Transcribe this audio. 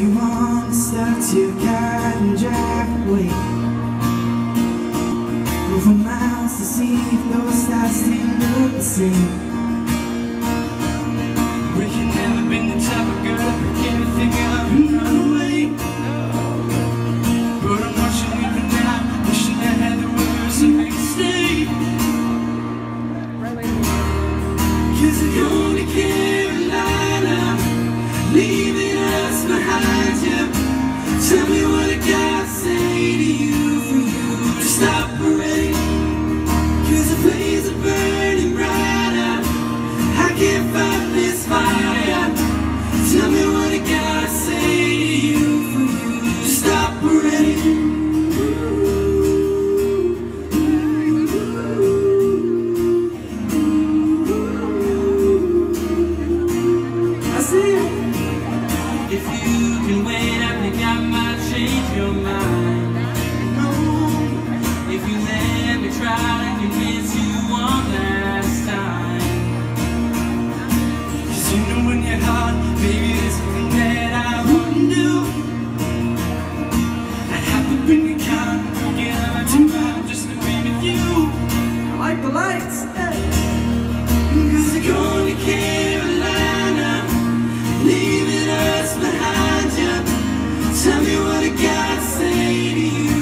you want start your car and drive away. Over miles to see if those stars still look the same the flames are burning brighter. I can't fight this fire. Tell me what I gotta say to you to stop already. If you can wait, I think I might change your mind. one last you know in your heart, baby, there's that I wouldn't do. I'd just to be with you. I like the lights, hey. Cause you're going to Carolina Leaving us behind you Tell me what I gotta say to you.